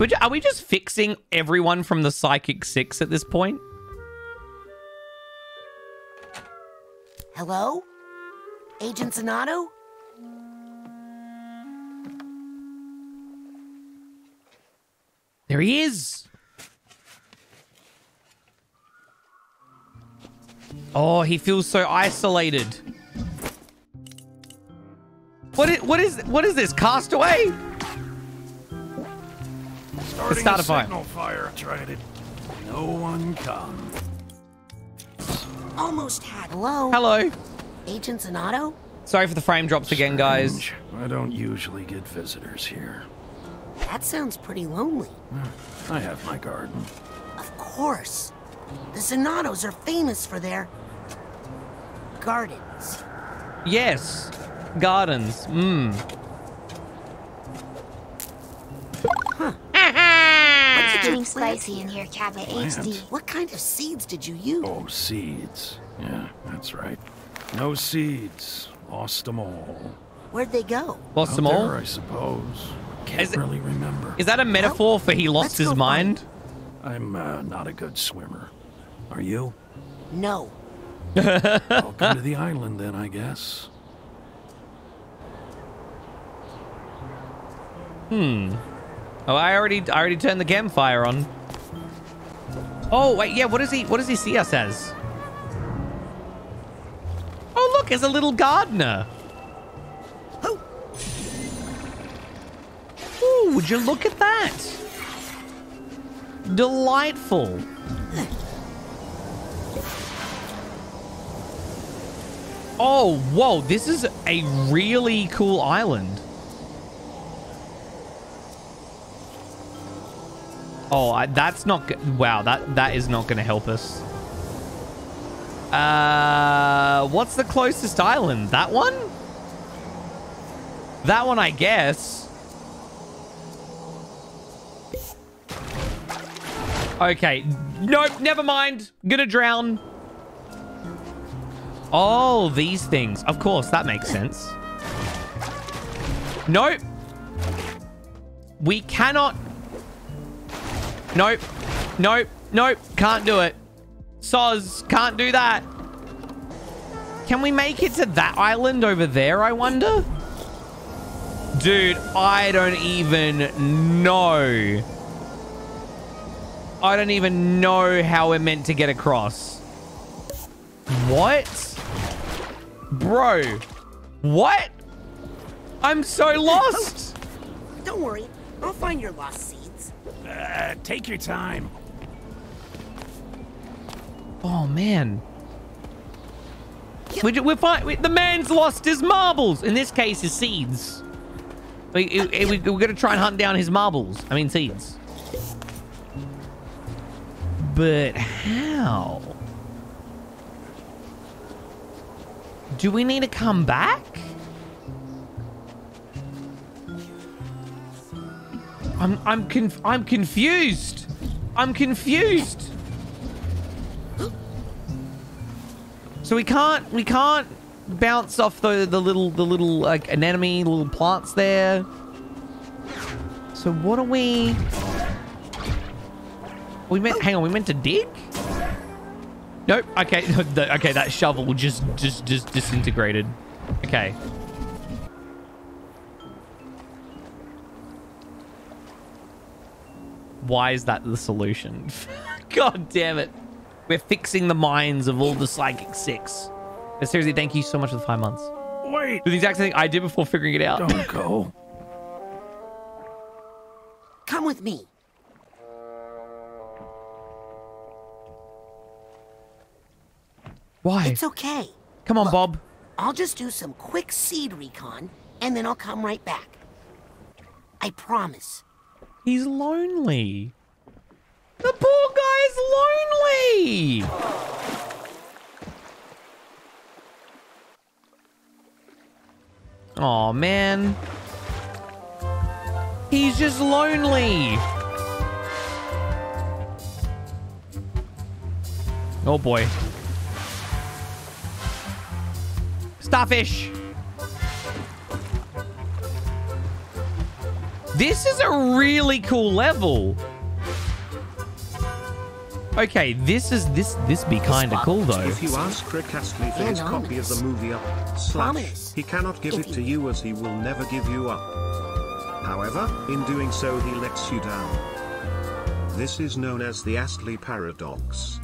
ju- Are we just fixing everyone from the Psychic Six at this point? Hello? Agent Zanotto? There he is. Oh, he feels so isolated. What is, what is what is this? Castaway? Starting start a a fire. signal fire. Tried it. No one comes. Almost had. Hello? Hello. Agent Zanotto? Sorry for the frame drops again, guys. I don't usually get visitors here. That sounds pretty lonely. I have my garden. Of course. The Zanottos are famous for their gardens. Yes. Gardens. Mmm. What did Getting spicy in here, Cabot HD. What kind of seeds did you use? Oh, seeds. Yeah, that's right. No seeds. Lost them all. Where'd they go? Lost Out them all. there, I suppose. Can't Is it- really remember. Is that a metaphor for he lost his go mind? I'm uh, not a good swimmer. Are you? No. Welcome to the island, then, I guess. Oh, I already I already turned the campfire on. Oh wait, yeah. What does he What does he see us as? Oh look, there's a little gardener. Oh, Ooh, would you look at that? Delightful. Oh, whoa, this is a really cool island. Oh, I, that's not go- wow, that that is not going to help us. Uh, what's the closest island? That one? That one, I guess. Okay. Nope, never mind. Gonna drown. Oh, these things. Of course, that makes sense. Nope. We cannot. Nope. Nope. Nope. Can't do it. Soz, can't do that. Can we make it to that island over there, I wonder? Dude, I don't even know. I don't even know how we're meant to get across. What? Bro. What? I'm so lost. don't worry. I'll find your lost. Uh, take your time. Oh, man. We, we're fine. The man's lost his marbles. In this case, his seeds. We, we, we're going to try and hunt down his marbles. I mean, seeds. But how? Do we need to come back? I'm I'm conf I'm confused. I'm confused. So we can't we can't bounce off the the little the little like anemone little plants there. So what are we? We meant hang on. We meant to dig. Nope. Okay. okay. That shovel just just just disintegrated. Okay. Why is that the solution? God damn it. We're fixing the minds of all the psychic six. But seriously, thank you so much for the five months. Wait, Do the exact same thing I did before figuring it out. don't go. Come with me. Why? It's okay. Come on, Look, Bob. I'll just do some quick seed recon, and then I'll come right back. I promise. He's lonely. The poor guy's lonely. Oh man. He's just lonely. Oh boy. Starfish. This is a really cool level. Okay, this is this this be kind of cool though. If you ask Rick Astley for his copy of the movie uh, Up, slash, he cannot give it to you as he will never give you up. However, in doing so he lets you down. This is known as the Astley paradox.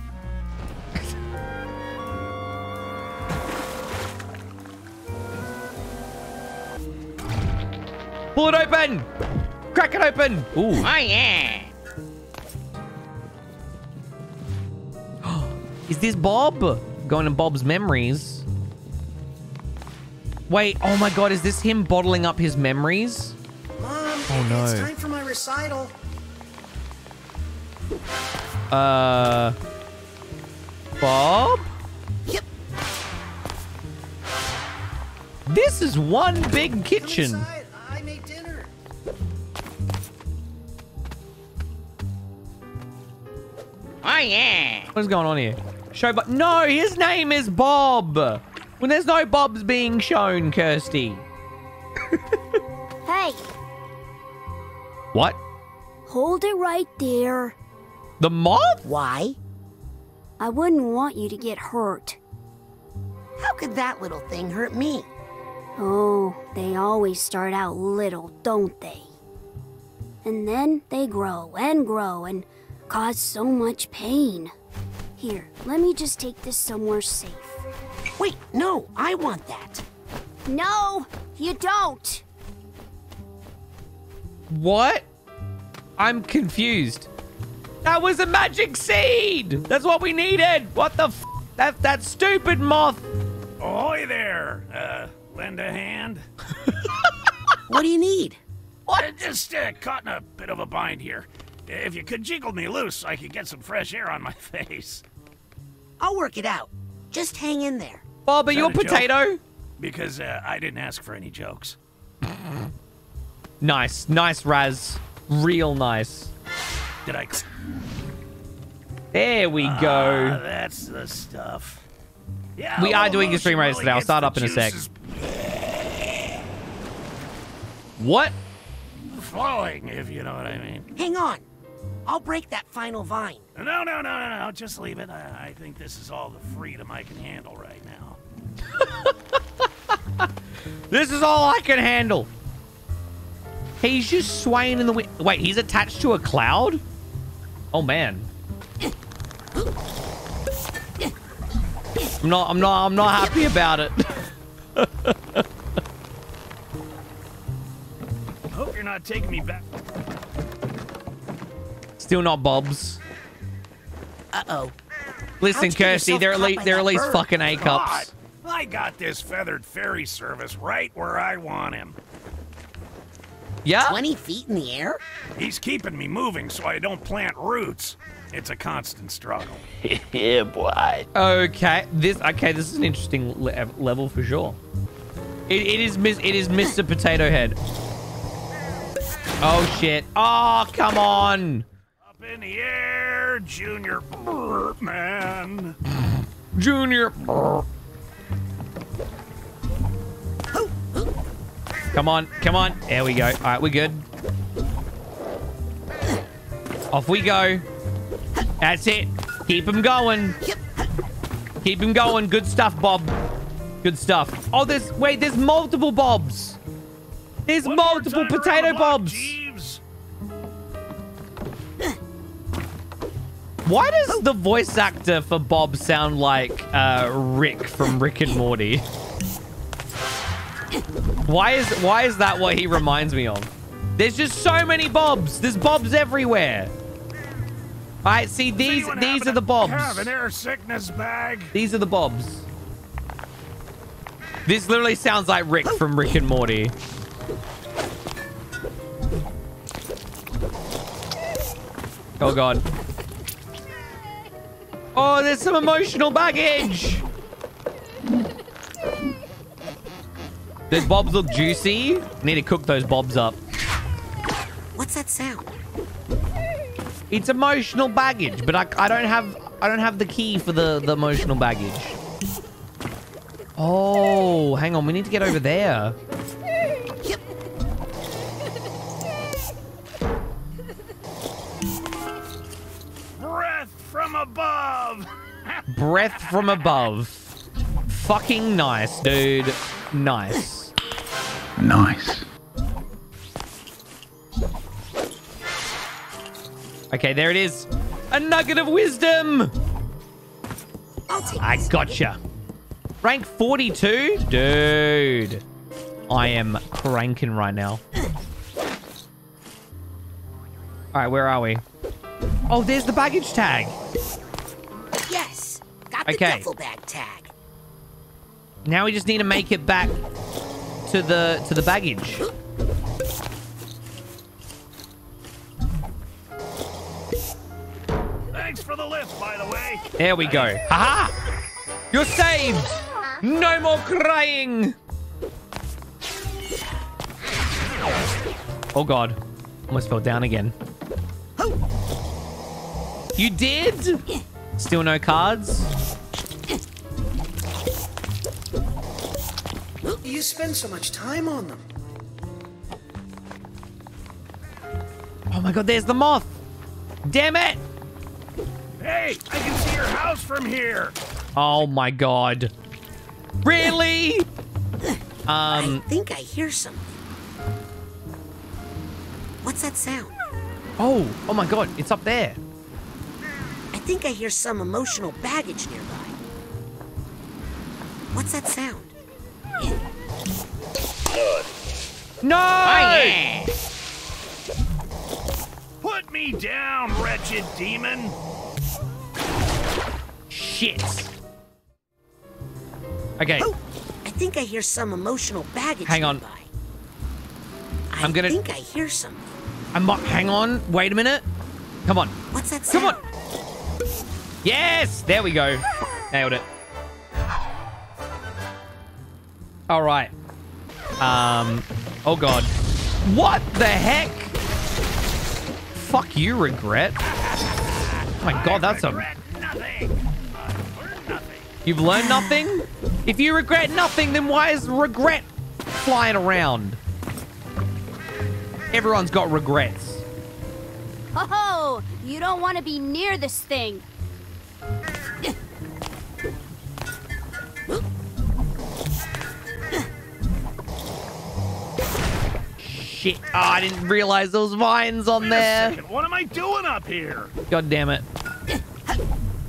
Pull it open! Crack it open! Ooh. Oh yeah. Is this Bob? Going to Bob's memories. Wait, oh my god, is this him bottling up his memories? Mom, Oh, no. it's time for my recital. Uh. Bob? Yep. This is one big Come kitchen. Oh yeah. What is going on here? Show Bob. No, his name is Bob. When there's no Bobs being shown, Kirsty. Hey, What? hold it right there. The moth? Why? I wouldn't want you to get hurt. How could that little thing hurt me? Oh, they always start out little, don't they? And then they grow and grow and cause so much pain. Here, let me just take this somewhere safe. Wait, no, I want that. No, you don't. What? I'm confused. That was a magic seed. That's what we needed. What the f? That that stupid moth. Ahoy there! Uh, lend a hand? What do you need? Uh, just uh, caught in a bit of a bind here. If you could jiggle me loose I could get some fresh air on my face. I'll work it out. Just hang in there. Bob, are you a that a joke? potato? Because uh, I didn't ask for any jokes. Nice, nice, Raz. Real nice. Did I? There we Ah, go. that's the stuff. Yeah, We are doing extreme motion race really today. I'll start up in a sec. What? Flowing, if you know what I mean. Hang on. I'll break that final vine. No, no, no, no, no. Just leave it. I, I think this is all the freedom I can handle right now. This is all I can handle. He's just swaying in the wind. Wait, he's attached to a cloud? Oh man. I'm not I'm not I'm not happy about it. Hope you're not taking me back. Still not Bob's. Uh-oh. Listen, How'd you get Kirsty, they're at least they're at least bird? fucking A God, cups. I got this feathered ferry service right where I want him. Yeah? 20 feet in the air? He's keeping me moving so I don't plant roots. It's a constant struggle. yeah, boy. Okay, this okay. This is an interesting le- level for sure. It, it is Miss. It is Mr. Potato Head. Oh shit! Oh come on, Up in the air, Junior man. Junior. Come on, come on. There we go. All right, we're good. Off we go. That's it. Keep him going. Keep him going. Good stuff, Bob. Good stuff. Oh, there's wait. There's multiple Bobs. There's One multiple potato Bobs. Why does the voice actor for Bob sound like uh, Rick from Rick and Morty? Why is why is that what he reminds me of? There's just so many Bobs. There's Bobs everywhere. All right, see these Anyone these are the Bobs. Have an air sickness bag. These are the Bobs. This literally sounds like Rick from Rick and Morty. Oh god. Oh, there's some emotional baggage. Those bobs look juicy. Need to cook those bobs up. What's that sound? It's emotional baggage, but I, I don't have I don't have the key for the, the emotional baggage. Oh, hang on, we need to get over there. breath from above. Fucking nice, dude. Nice. Nice. Okay, there it is. A nugget of wisdom. I'll take I this. gotcha. Rank 42? Dude. I am cranking right now. Alright, where are we? Oh, there's the baggage tag. Yes. Got the Okay. duffel bag tag. Now we just need to make it back to the to the baggage. Thanks for the lift, by the way. There we go. Haha! You're saved! No more crying! Oh god. Almost fell down again. You did? Still no cards? You spend so much time on them. Oh my god, there's the moth! Damn it! Hey, I can see your house from here. Oh my god. Really? Um, I think I hear something. What's that sound? oh, oh my god, it's up there. I think I hear some emotional baggage nearby. What's that sound? No! Oh, yeah. Put me down, wretched demon. Shit. Okay, Oh, I think I hear some emotional baggage Hang on. nearby. I I'm gonna- I think I hear something. I'm not, hang on, wait a minute. Come on, What's that sound? come on. Yes, there we go. Nailed it. All right. Um, oh god. What the heck? Fuck you, regret. Oh my god, that's a... You've learned nothing? If you regret nothing, then why is regret flying around? Everyone's got regrets. Ho Oh, you don't want to be near this thing. Shit. Oh, I didn't realize those vines on Wait there. What am I doing up here? God damn it.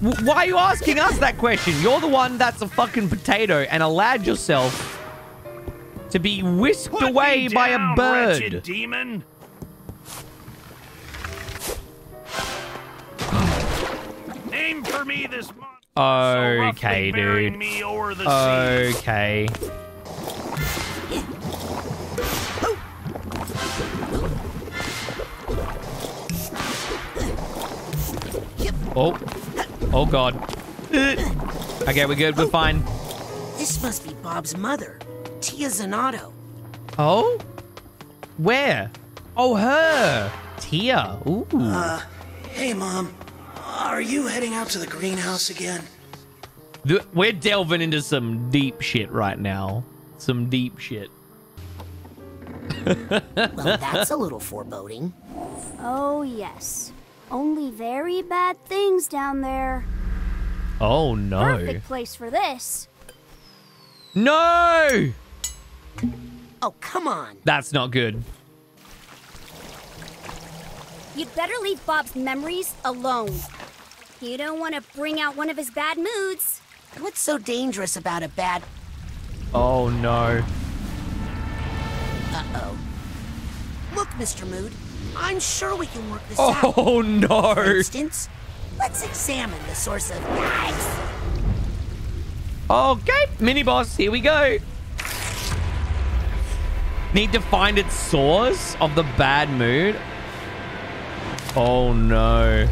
Why are you asking us that question? You're the one that's a fucking potato and allowed yourself to be whisked Put away me by a down, bird. demon. Aim for me this month. Okay, dude. Me over the sea. Okay. Oh. Oh, God. Okay, we're good. We're oh. fine. This must be Bob's mother, Tia Zanotto. Oh? Where? Oh, her. Tia. Ooh. Uh, hey, Mom. Are you heading out to the greenhouse again? Th- We're delving into some deep shit right now. Some deep shit. Well, that's a little foreboding. Oh, yes. Only very bad things down there. Oh, no. Perfect place for this. No! Oh, come on. That's not good. You'd better leave Bob's memories alone. You don't want to bring out one of his bad moods. What's so dangerous about a bad... Oh, no. Uh-oh. Look, Mr. Mood, I'm sure we can work this out. Oh, no. For instance, let's examine the source of yikes. Okay, mini boss, here we go. Need to find its source of the bad mood. Oh no.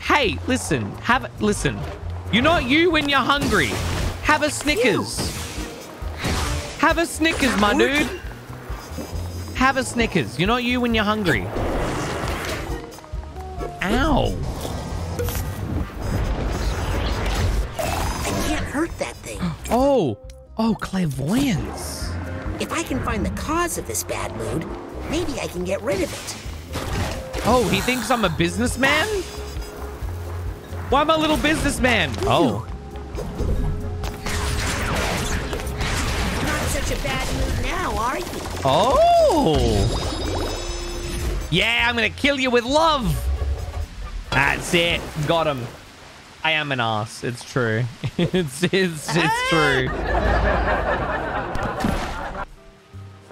Hey, listen, have listen. You're not you when you're hungry. Have a Snickers. Have a Snickers, my dude. Have a Snickers. You're not you when you're hungry. Ow. I can't hurt that thing. Oh. Oh, clairvoyance. If I can find the cause of this bad mood, maybe I can get rid of it. Oh, he thinks I'm a businessman? Why am I a little businessman? Oh. Not such a bad mood now, are you? Oh. Yeah, I'm gonna kill you with love. That's it. Got him. I am an ass. It's true. it's it's it's ah.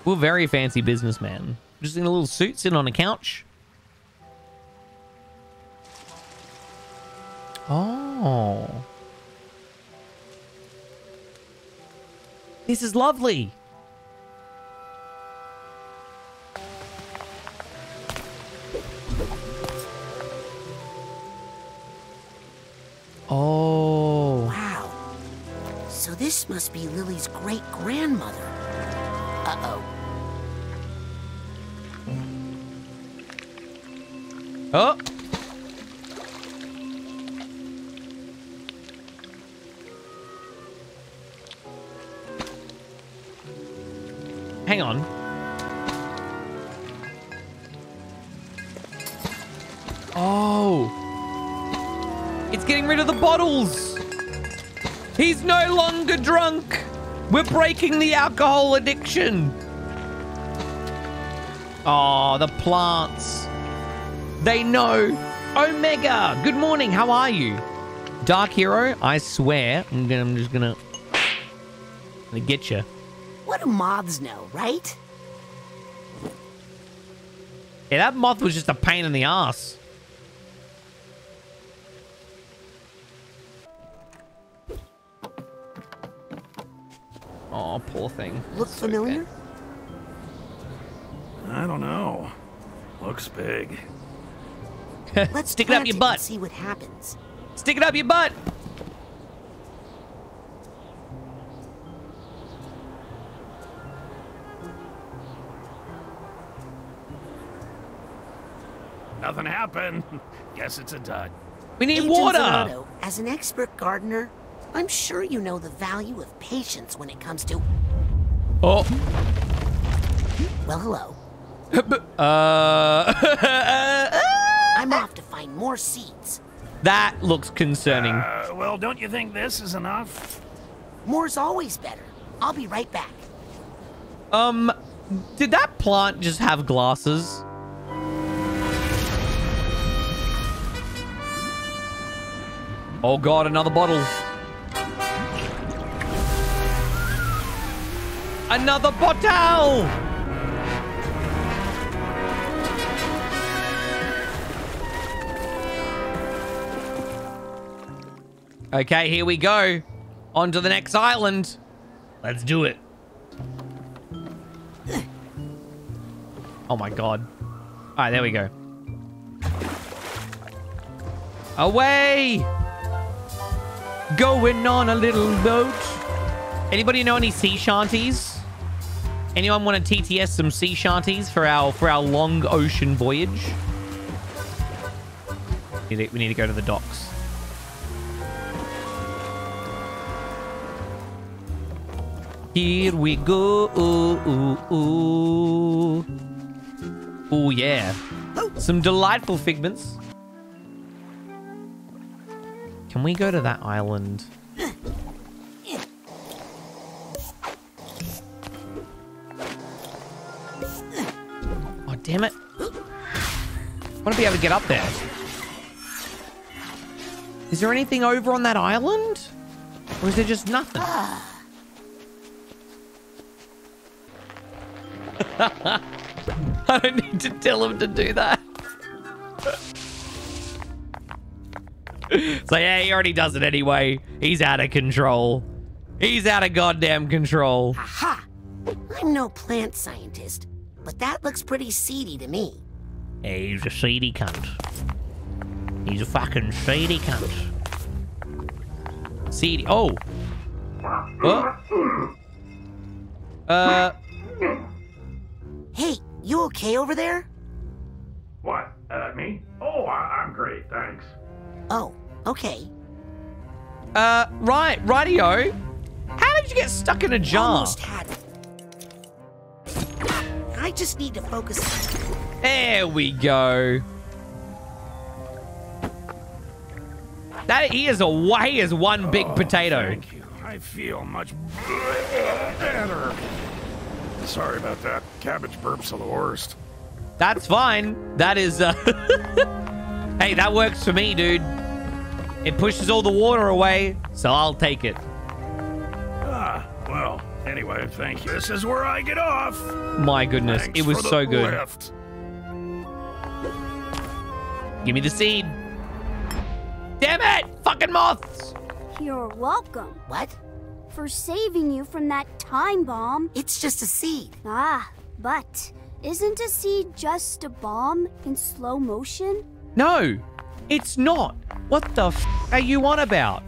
true. We're very fancy businessman. Just in a little suit, sitting on a couch. Oh. This is lovely. Oh. Wow. So this must be Lili's great grandmother. Uh oh. Oh. Breaking the alcohol addiction. Oh, the plants. They know. Omega, good morning. How are you? Dark Hero, I swear, I'm gonna, I'm just gonna, gonna get you. What do moths know, right? Yeah, that moth was just a pain in the ass. Poor thing. Look So familiar? I don't know. Looks big. Let's Stick it up plant your and butt. see what happens. Stick it up your butt. Nothing happened. Guess it's a dud. We need Agent water. Zanotto, as an expert gardener, I'm sure you know the value of patience when it comes to. Oh. Well, hello. Uh. I'm off to find more seeds. that looks concerning. Uh, well, don't you think this is enough? More's always better. I'll be right back. Um, did that plant just have glasses? Oh god, another bottle. Another bottle! Okay, here we go. On to the next island. Let's do it. Oh my god. Alright, there we go. Away! Going on a little boat. Anybody know any sea shanties? Anyone want to TTS some sea shanties for our for our long ocean voyage? We need to, go to the docks. Here we go. Ooh, ooh, ooh. Ooh, yeah. Some delightful figments. Can we go to that island? Damn it. I want to be able to get up there. Is there anything over on that island? Or is there just nothing? I don't need to tell him to do that. so yeah, he already does it anyway. He's out of control. He's out of goddamn control. Aha! I'm no plant scientist, but that looks pretty seedy to me. He's a seedy cunt. He's a fucking seedy cunt. Seedy. Oh. Oh. Uh. Hey, you okay over there? What? Uh, me? Oh, I- I'm great, thanks. Oh, okay. Uh. Right. Rightio. How did you get stuck in a jar? Almost had it. I just need to focus. There There we go. That he is a he is one big potato. Thank you. I feel much better. Sorry about that. Cabbage burps are the worst. That's fine. That is uh Hey, that works for me, dude. It pushes all the water away, so I'll take it. Anyway, thank you. This is where I get off. My goodness, Thanks it was for the so good. lift. Give me the seed. Damn it! Fucking moths! You're welcome What? for saving you from that time bomb. It's just a seed. Ah, but isn't a seed just a bomb in slow motion? No, it's not. What the f are you on about?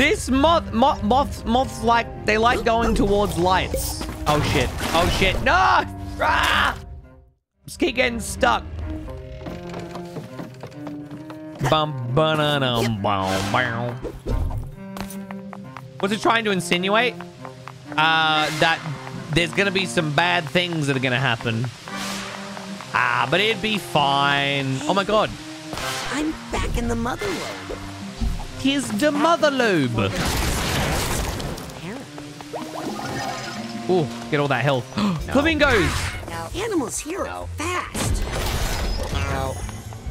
This moth, moth, moths, moths like, they like going towards lights. Oh shit, oh shit, no! Ah! Just keep getting stuck. Bum, ba-na-dum, bow, bow. What's it trying to insinuate? Uh, that there's gonna be some bad things that are gonna happen. Ah, but it'd be fine. Oh my god. I'm back in the mother lobe. Here's the mother lobe. Oh, get all that health. Flamingos. Animals here are fast.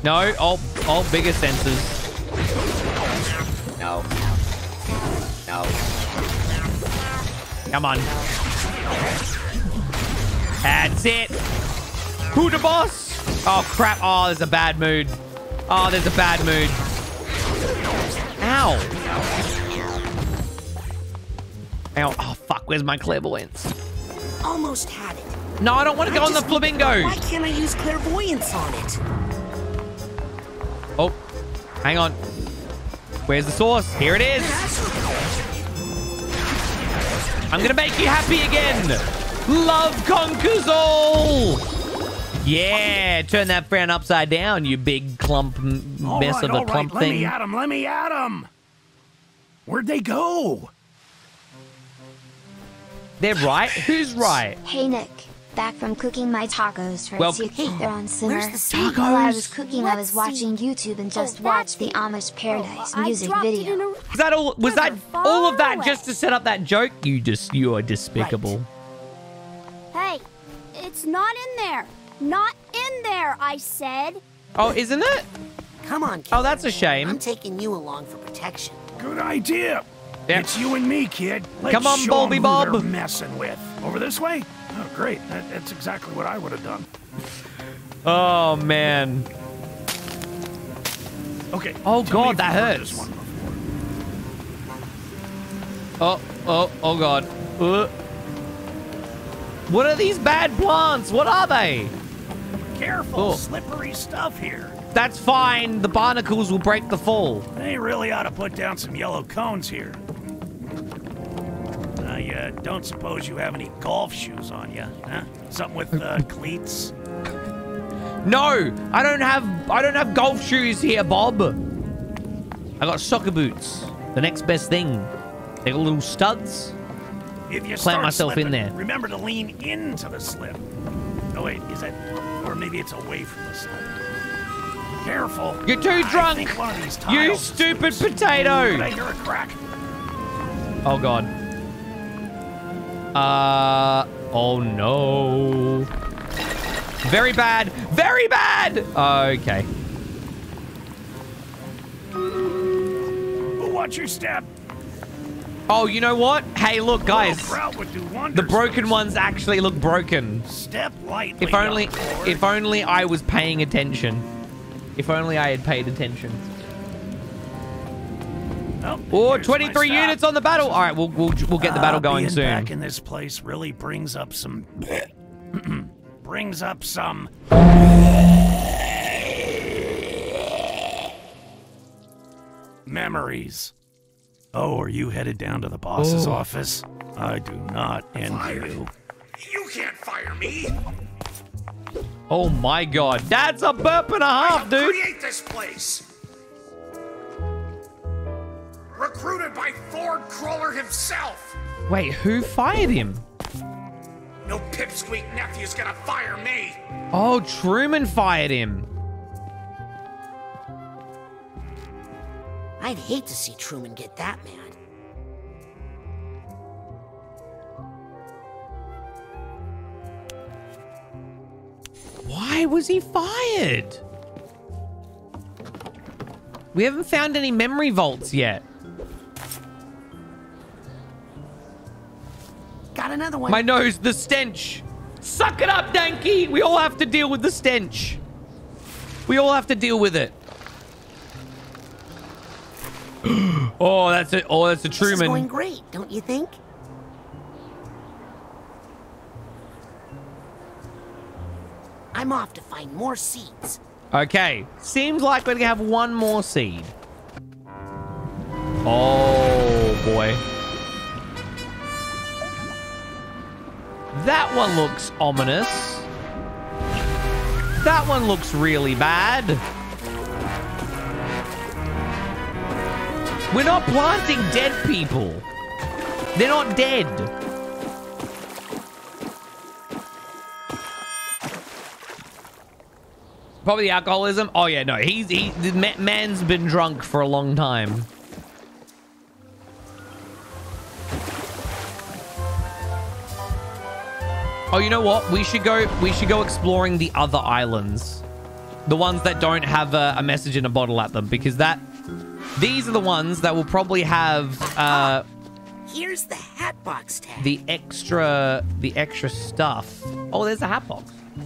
No, all, all bigger senses. No. No. Come on. That's it. Who the boss? Oh, crap. Oh, there's a bad mood. Oh, there's a bad mood. Ow. Ow. Oh, fuck. Where's my clairvoyance? Almost had it. No, I don't want to go on the flamingo. Why can't I use clairvoyance on it? Oh, hang on. Where's the source? Here it is. I'm gonna make you happy again. Love conquers all. Yeah, turn that frown upside down, you big clump All mess right, of a all right, clump let me thing. at 'em, let me at 'em. Where'd they go? They're right. Who's right? Hey Nick, back from cooking my tacos for Well- to keep their on simmer. Where's the seed? While I was cooking, I was Let's see. watching YouTube and just Oh, watched the Amish oh, Paradise I music dropped it in video. a- Was that all? Was that all of that far just to set up that joke? You just you are despicable. Hey, it's not in there. Not in there, I said. Oh, isn't it? Come on, kid. Oh, that's a shame. I'm taking you along for protection. Good idea. Yeah. It's you and me, kid. Let's Come on, show 'em Bulby who Bob. They're messing with. Over this way? Oh, great. That, that's exactly what I would have done. Oh man. Okay. Oh, God, that hurts. this one before. Oh, oh, oh god. Uh. What are these bad plants? What are they? Careful, Oh. slippery stuff here. That's fine. The barnacles will break the fall. They really ought to put down some yellow cones here. I uh, don't suppose you have any golf shoes on you, huh? Something with uh, cleats? No, I don't have I don't have golf shoes here, Bob. I got soccer boots. The next best thing. They got little studs. If you Plant myself in there. remember to lean into the slip. Oh wait, is that, or maybe it's away from the slip. Careful. You're too drunk. think one of these You stupid loose. Did potato. I hear a crack? Oh god. Uh oh no. Very bad. Very bad. Okay. Watch your step. Oh, you know what? Hey, look, guys. Little Kraut would do wonders The broken ones actually look broken. Step lightly. If only, if only I was paying attention. If only I had paid attention. Oh, Oh, 23 units on the battle. All right, we'll we'll, we'll get the battle Uh, going being soon. Back in this place really brings up some. brings up some. Memories. Oh, are you headed down to the boss's Oh. office? I do not envy you. You can't fire me. Oh my god, that's a burp and a half, dude. Create this place. Recruited by Ford Cruller himself. Wait, who fired him? No pipsqueak nephew's gonna fire me. Oh, Truman fired him. I'd hate to see Truman get that mad. Why was he fired? We haven't found any memory vaults yet. Got another one. My nose, the stench. Suck it up, Danky. We all have to deal with the stench. We all have to deal with it. Oh, that's it. Oh, that's a This is going great, don't you think? I'm off to find more seeds. Okay, seems like we're gonna have one more seed. Oh boy. That one looks ominous. That one looks really bad. We're not planting dead people. They're not dead. Probably the alcoholism. Oh yeah, no, he's he. The man's been drunk for a long time. Oh, you know what? We should go. We should go exploring the other islands, the ones that don't have a, a message in a bottle at them, because that these are the ones that will probably have uh, Here's the hat box tag. the extra the extra stuff. Oh, there's a hat box.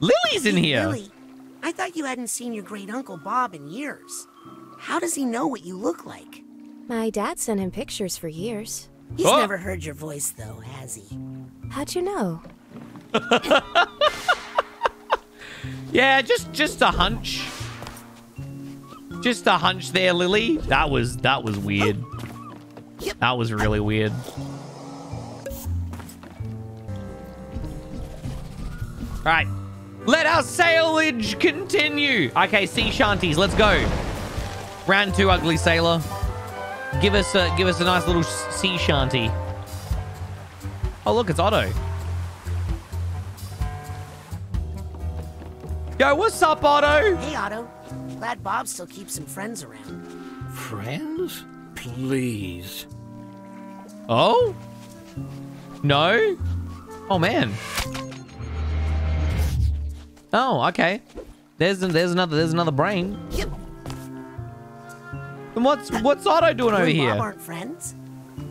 Lili's in Hey, here. Lily, I thought you hadn't seen your great uncle Bob in years. How does he know what you look like? My dad sent him pictures for years. He's Oh. never heard your voice, though, has he? How'd you know? Yeah, just just a hunch. Just a hunch there, Lili. That was that was weird. That was really weird. All right. Let our sailage continue. Okay, sea shanties, let's go. Round two, ugly sailor. Give us a give us a nice little sea shanty. Oh look, it's Otto. Yo, what's up, Otto? Hey, Otto. Glad Bob still keeps some friends around. Friends? Please. Oh? No? Oh man. Oh, okay. There's there's another there's another brain. Yep. And what's what's Otto doing You over and Bob here? aren't friends?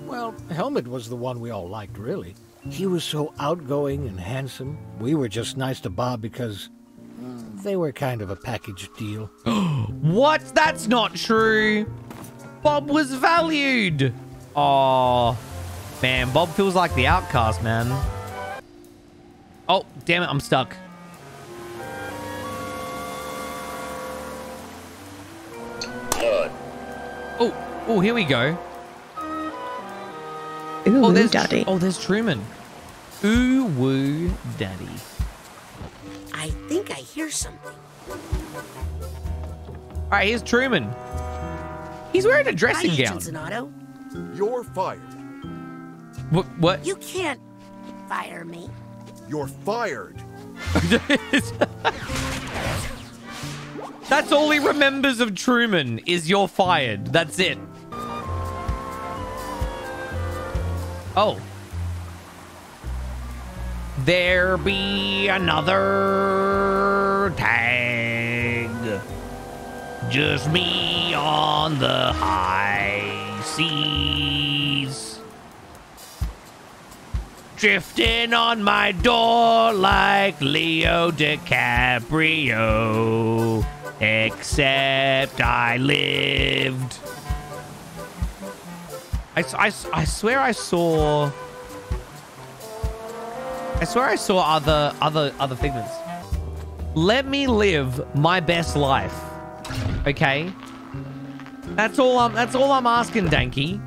Well, Helmut was the one we all liked, really. He was so outgoing and handsome. We were just nice to Bob because they were kind of a package deal. What? That's not true. Bob was valued. Oh, man, Bob feels like the outcast, man. Oh, damn it, I'm stuck. Oh, oh, here we go. Ooh, oh, there's daddy. Oh, there's Truman. Ooh, woo, daddy. I think I hear something. All right, here's Truman. He's wearing a dressing Hi, gown. Agent Zanotto. You're fired. What? What? You can't fire me. You're fired. That's all he remembers of Truman is you're fired. That's it. Oh. There be another tag. Just me on the high seas. Drifting on my door like Leo DiCaprio. Except I lived. I, I, I swear I saw. I swear I saw other other other figments. Let me live my best life. Okay. That's all I'm. That's all I'm asking, Danky.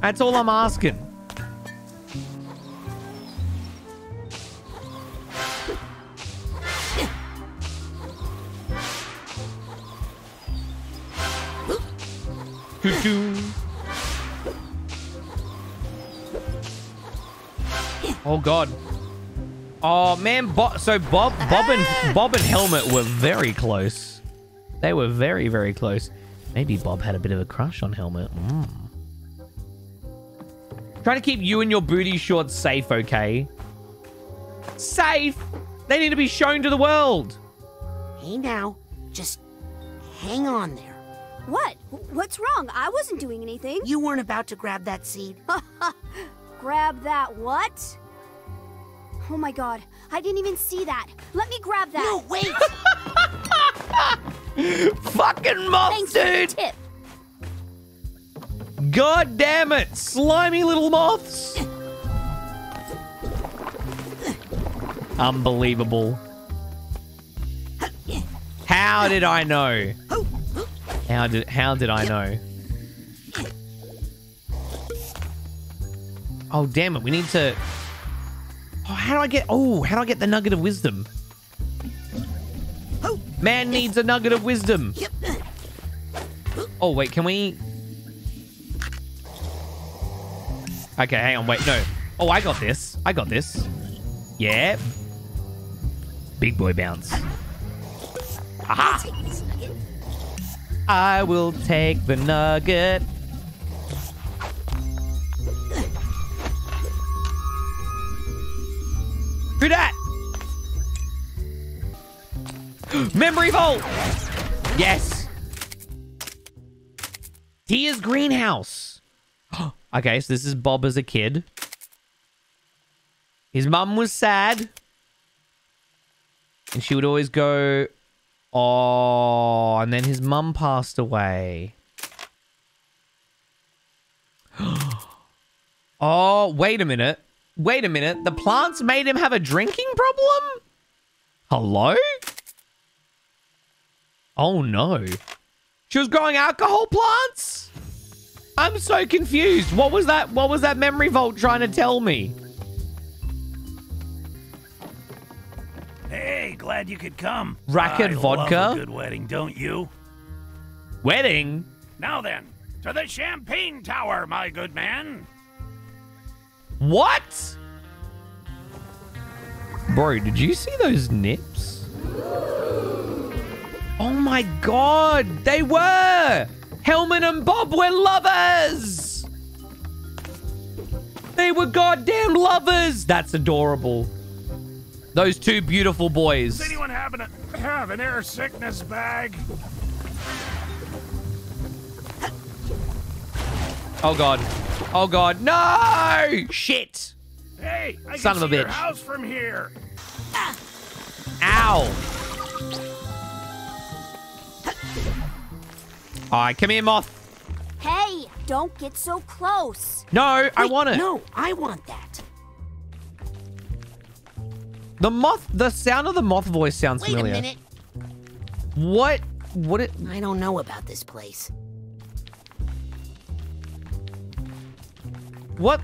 That's all I'm asking. Choo-choo. Oh god. Oh man, Bo so Bob, Bob and Bob and Helmut were very close. They were very, very close. Maybe Bob had a bit of a crush on Helmut. Mm. Trying to keep you and your booty shorts safe, okay? Safe. They need to be shown to the world. Hey now, just hang on there. What? What's wrong? I wasn't doing anything. You weren't about to grab that seed. grab that what? Oh my god, I didn't even see that. Let me grab that. No, wait! Fucking moth, Thanks dude! For the tip. God damn it! Slimy little moths! Unbelievable. How did I know? How did how did I know? Oh damn it, we need to Oh, how do I get Oh, how do I get the nugget of wisdom? Man needs a nugget of wisdom. Oh wait, can we Okay, hang on, wait, no. Oh, I got this. I got this. Yeah. Big boy bounce. Aha! I will take the nugget. Yes! Tia's greenhouse. okay, so this is Bob as a kid. His mum was sad. And she would always go, Oh, and then his mum passed away. oh, wait a minute. Wait a minute. The plants made him have a drinking problem? Hello? Oh no. She was growing alcohol plants? I'm so confused. What was that? What was that memory vault trying to tell me? Hey, glad you could come. Racket I vodka? Good wedding, don't you? Wedding? Now then, to the champagne tower, my good man. What? Bro, did you see those nips? My god, they were! Helmut and Bob were lovers! They were goddamn lovers! That's adorable. Those two beautiful boys. Does anyone have an, have an air sickness bag? Oh god. Oh god. No! Shit! Hey, I Son of a bitch. house from here. Ow! Alright, come here, moth. Hey, don't get so close. No, I want it. No, I want that. The moth, the sound of the moth voice sounds Wait familiar. a minute. What? What? It, I don't know about this place. what?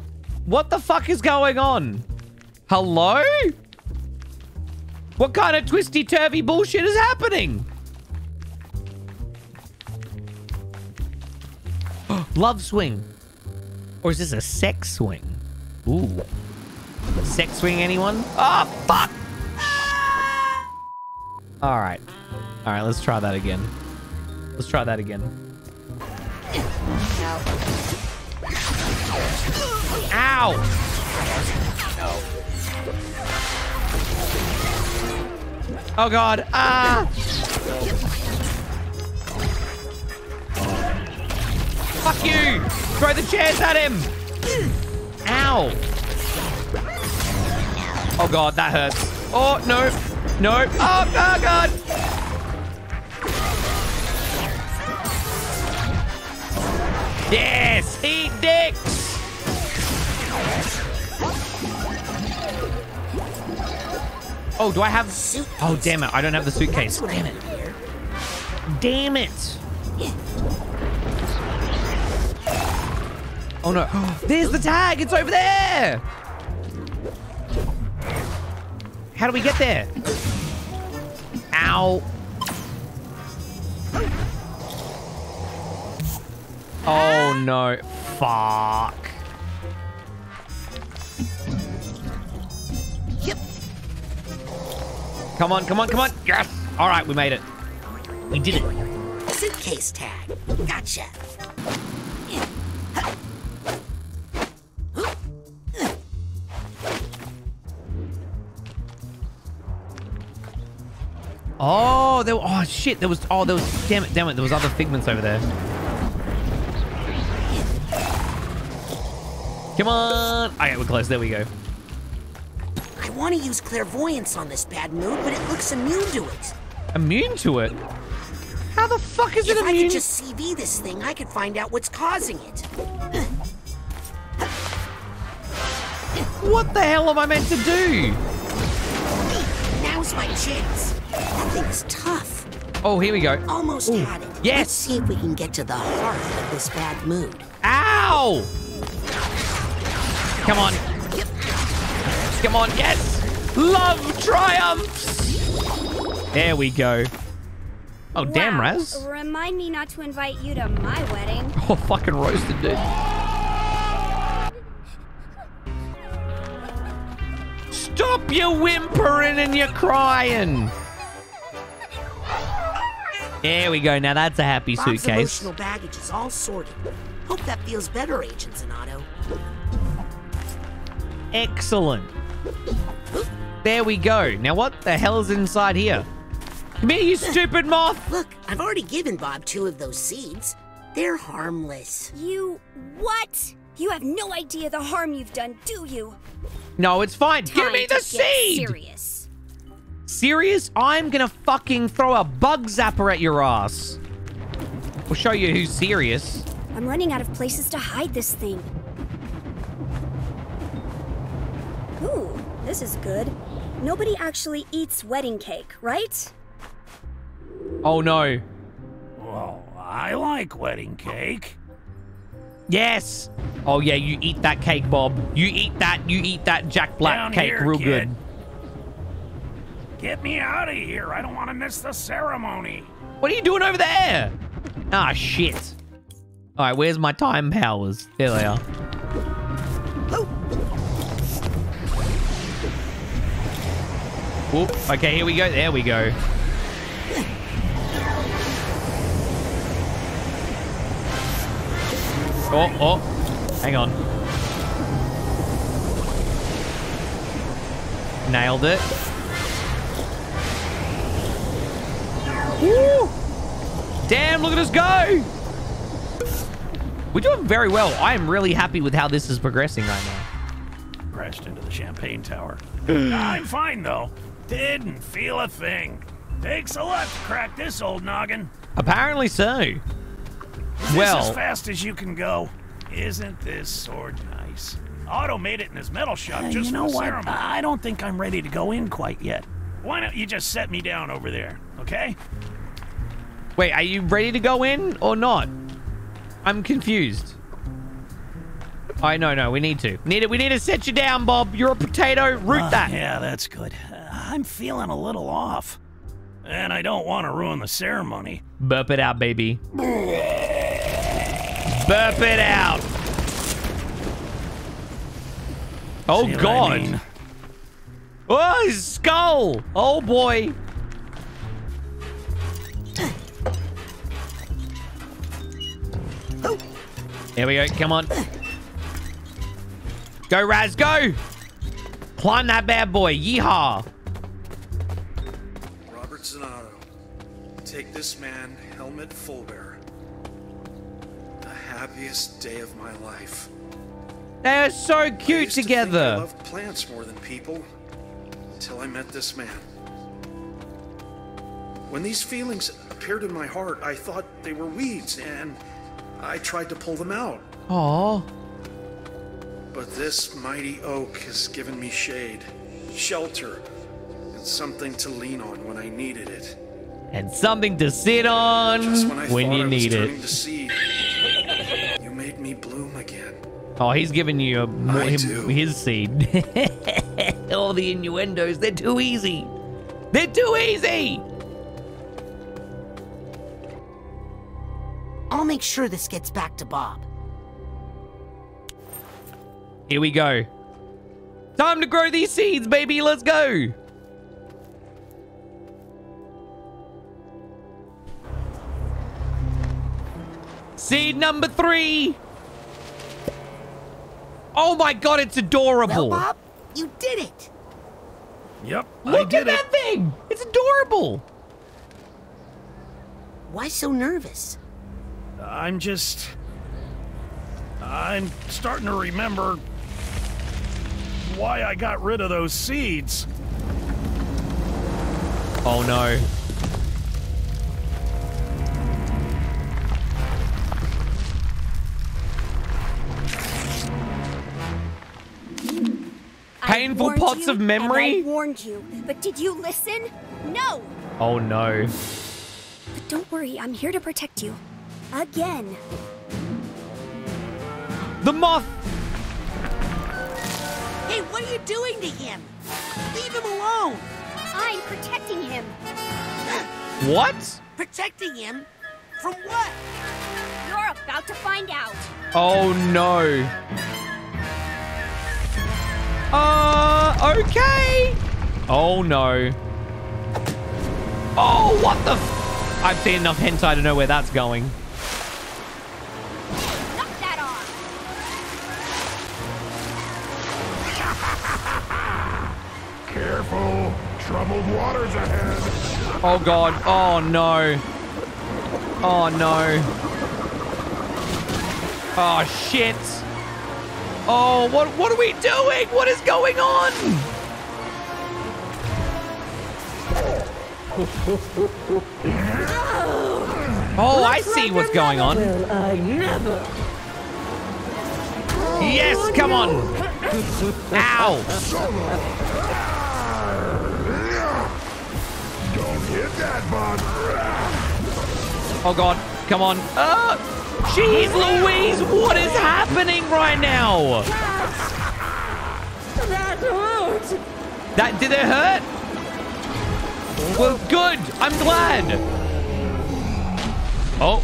What the fuck is going on? Hello? What kind of twisty turvy bullshit is happening? Love swing. Or is this a sex swing? Ooh. Sex swing, anyone? Ah, fuck! Alright. Alright, let's try that again. Let's try that again. Ow! Oh god. Ah! Fuck you! Throw the chairs at him! Ow! Oh god, that hurts. Oh, no. No. Oh, oh god! Yes! Eat dicks! Oh, do I have... Oh, damn it. I don't have the suitcase. Damn it. Damn it. Oh, no. There's the tag. It's over there. How do we get there? Ow. Oh ah. no. Fuck. Yep. Come on, come on, come on. Yes. All right, we made it. We did it. Suitcase tag. Gotcha. Oh, there. Oh shit. There was. Oh, there was. Damn it. Damn it. There was other figments over there. Come on. Okay, we're close. There we go. I want to use clairvoyance on this bad mood, but it looks immune to it. Immune to it. How the fuck is if it I could just CV this thing, I could find out what's causing it. What the hell am I meant to do? Now's my chance. That thing's tough. Oh, here we go. Almost had it. Yes. Let's see if we can get to the heart of this bad mood. Ow! Come on. Come on, yes! Love triumphs! There we go. Oh, damn, Wow. Raz. Remind me not to invite you to my wedding. Oh, fucking roasted, dude. Stop your whimpering and your crying. There we go. Now that's a happy Bob's suitcase. emotional baggage is all sorted. Hope that feels better, Agent Zanotto. Excellent. There we go. Now what the hell is inside here? Come here, you stupid moth! Look, I've already given Bob two of those seeds. They're harmless. You what? You have no idea the harm you've done, do you? No, it's fine. Give Time me to the get seed! Serious. Serious? I'm gonna fucking throw a bug zapper at your ass. We'll show you who's serious. I'm running out of places to hide this thing. Ooh, this is good. Nobody actually eats wedding cake, right? Oh no. Well, I like wedding cake. Yes! Oh yeah, you eat that cake, Bob. You eat that, you eat that Jack Black Down cake here, real kid. good. Get me out of here. I don't want to miss the ceremony. What are you doing over there? Ah, shit. Alright, where's my time powers? There they are. Whoop. Okay, here we go. There we go. Oh, oh. Hang on. Nailed it. Woo! Damn, look at us go! We're doing very well. I am really happy with how this is progressing right now. Crashed into the champagne tower. I'm fine, though. Didn't feel a thing. Takes a lot to crack this old noggin. Apparently so. Is this Well- as fast as you can go? Isn't this sword nice? Otto made it in his metal shop Uh, just you know for the what? ceremony. I don't think I'm ready to go in quite yet. Why don't you just set me down over there, okay? Wait, are you ready to go in or not? I'm confused. I no no, we need to. Need it. We need to set you down, Bob. You're a potato. Root Ah, that. Yeah, that's good. Uh, I'm feeling a little off. And I don't want to ruin the ceremony. Burp it out, baby. Burp it out. Oh See what I God. mean? Oh, his skull. Oh boy. There we go. Come on. Go, Raz, go. Climb that bad boy. Yeehaw. Robert Zanotto, take this man, Helmut Fullbear. The happiest day of my life. They're so cute I used to I together. loved plants more than people until I met this man. When these feelings appeared in my heart, I thought they were weeds, and I tried to pull them out. Aw. But this mighty oak has given me shade, shelter, and something to lean on when I needed it. And something to sit on when you I need it. seed, you made me bloom again. Oh, he's giving you a, him, his seed. All the innuendos, they're too easy. They're too easy. I'll make sure this gets back to Bob. Here we go. Time to grow these seeds, baby. Let's go. Seed number three. Oh my god, it's adorable. Well, Bob, you did it. Yep, I Look did at it. that thing. It's adorable. Why so nervous? I'm just. I'm starting to remember why I got rid of those seeds. Oh no. Painful pots you, of memory? And I warned you, but did you listen? No. Oh no. But don't worry, I'm here to protect you. Again. The moth. Hey, what are you doing to him? Leave him alone. I'm protecting him. What? Protecting him? From what? You're about to find out. Oh no. Uh, okay. Oh no. Oh, what the? F I've seen enough hentai to know where that's going. Troubled waters ahead. Oh god. Oh no. Oh no. Oh shit. Oh, what what are we doing? What is going on? Oh, I see what's going on. Yes, come on. Ow. Oh god, come on. Uh, jeez Louise, what is happening right now? That hurts. That did it hurt? Well, good. I'm glad. Oh.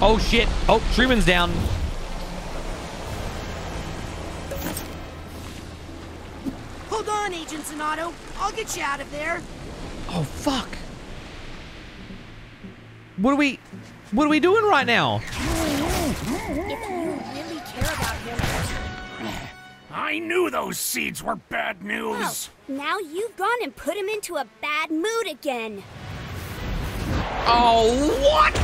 Oh shit. Oh, Truman's down. Hold on, Agent Zanotto. I'll get you out of there. Oh fuck. What are we what are we doing right now? If you really care about him. I knew those seeds were bad Well, news. now you've gone and put him into a bad mood again. Oh, what?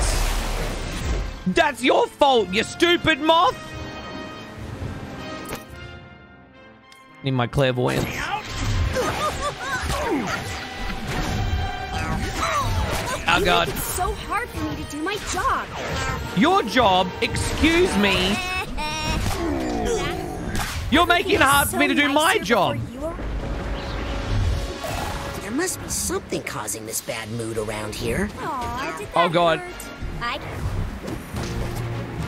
That's your fault, you stupid moth. Need my clairvoyance. Oh god. It's so hard for me to do my job. Your job, excuse me. You're making it hard for me to do my job. There must be something causing this bad mood around here. Aw, did Oh god. hurt? I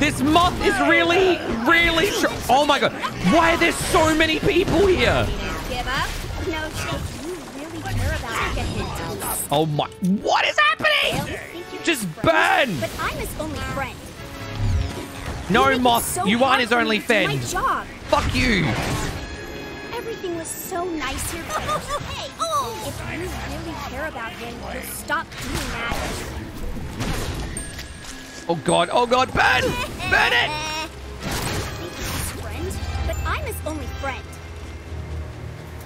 This moth is really, really tr- Oh my god. Why are there so many people here? give up. No, Chase, you really care about him. Oh my. What is happening? Just burn. But I'm his only friend. No, make moth. so You hard aren't his only to do My friend. job. Fuck you. Everything was so nice here hey, oh! If you really care about him, you'll stop doing that. Oh god. Oh god. Burn. Burn it. His friend, but I'm his only friend.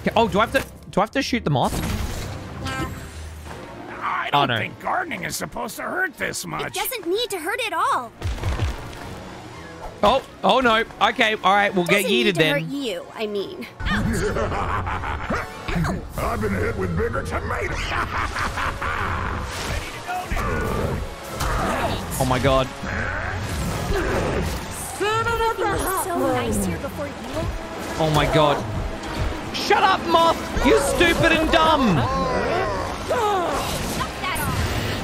Okay, Oh, do I have to? Do I have to shoot the moth? I don't no. think gardening is supposed to hurt this much. It doesn't need to hurt at all. Oh. Oh no. Okay. All right. We'll get Doesn't need yeeted to then. hurt you, I mean. I've been hit with bigger tomatoes. Oh my god. So nice here before you. Oh my god. Shut up, moth. You stupid and dumb.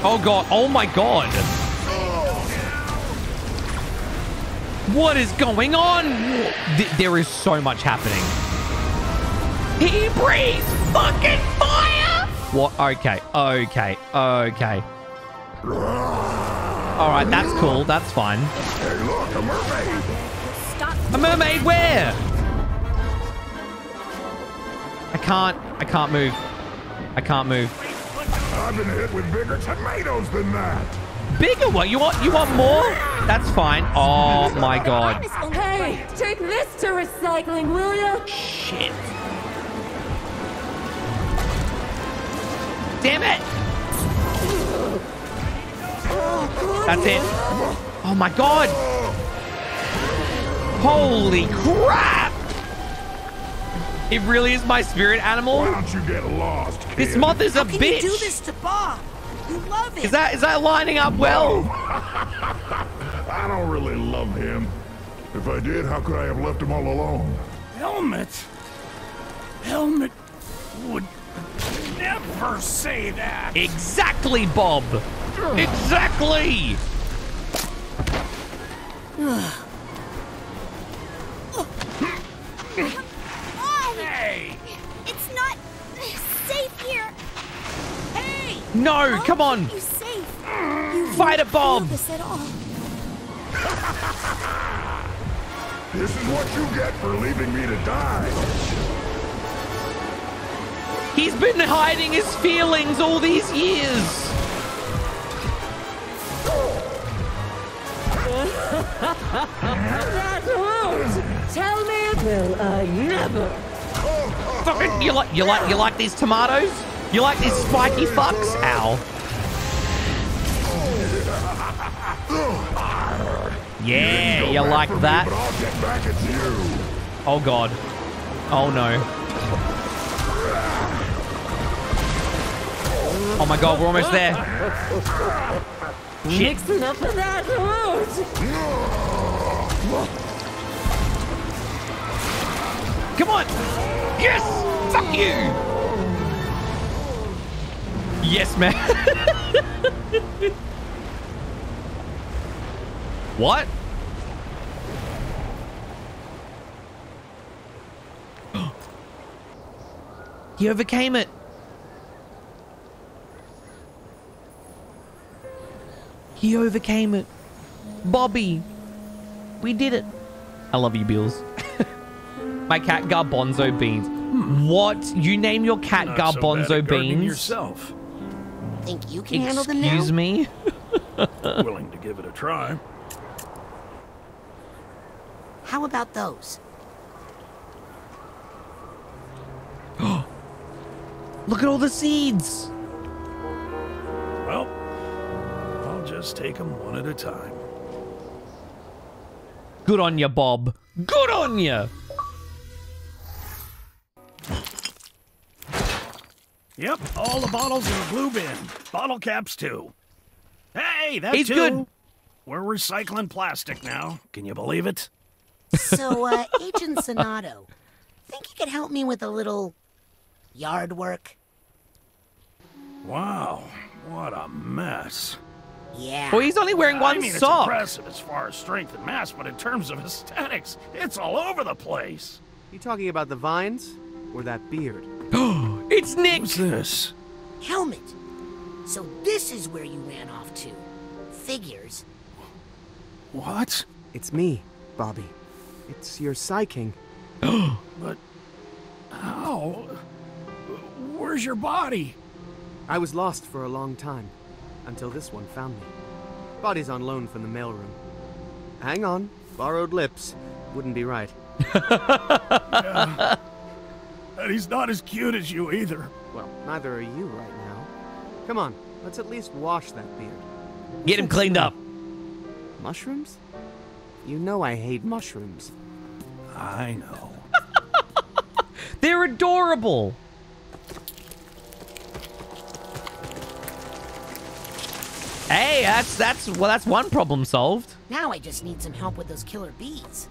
Oh god. Oh my god. What is going on? Th- there is so much happening. He breathes fucking fire. What? Okay. Okay. Okay. All right, that's cool. That's fine. Hey, look, a mermaid. A mermaid where? I can't. I can't move. I can't move. I've been hit with bigger tomatoes than that. Bigger one? You want? You want more? That's fine. Oh my god. Hey, take this to recycling, will you? Shit. Damn it! That's it. Oh my god! Holy crap! It really is my spirit animal. Why don't you get lost, kid? This moth is a How can bitch. you do this to Bob? You love him. Is that is that lining up well? I don't really love him. If I did, how could I have left him all alone? Helmut? Helmut would never say that. Exactly, Bob. Exactly. Hey! No, come on. You safe? You Fight a Bob. Feel this? This is what you get for leaving me to die. He's been hiding his feelings all these years. that won't. Tell me, will I never? Fucking, you like you like you like these tomatoes? You like these spiky fucks? Ow. Yeah, you like that? But I'll get back at you. Oh god. Oh no. Oh my god, we're almost there. Shit. Mixing up for that. Come on! Yes! Fuck you! Yes, man. what? he overcame it. He overcame it. Bobby. We did it. I love you, Bills. My cat Garbanzo Beans. Hmm, what? You name your cat Not so Garbanzo at Beans? yourself. Think you can handle them now? Excuse me? Willing to give it a try. How about those? Look at all the seeds. Well, I'll just take them one at a time. Good on you, Bob. Good on you. Yep, all the bottles in the blue bin. Bottle caps, too. Hey, that's He's two. good. We're recycling plastic now. Can you believe it? So, uh, Agent Zanotto, think you could help me with a little yard work? Wow, what a mess. Yeah. Well, he's only wearing one I mean, sock. It's impressive as far as strength and mass, but in terms of aesthetics, it's all over the place. You talking about the vines or that beard? it's Nick. Who's this? Helmut. So this is where you ran off to. Figures. What? It's me, Bobby. It's your Psi-King. But how? Where's your body? I was lost for a long time, until this one found me. Body's on loan from the mailroom. Hang on, borrowed lips. Wouldn't be right. Yeah. And he's not as cute as you either. Well, neither are you right now. Come on, let's at least wash that beard. Get him cleaned up. Mushrooms? You know I hate mushrooms. I know. They're adorable. Hey, that's that's well, that's one problem solved. Now I just need some help with those killer bees.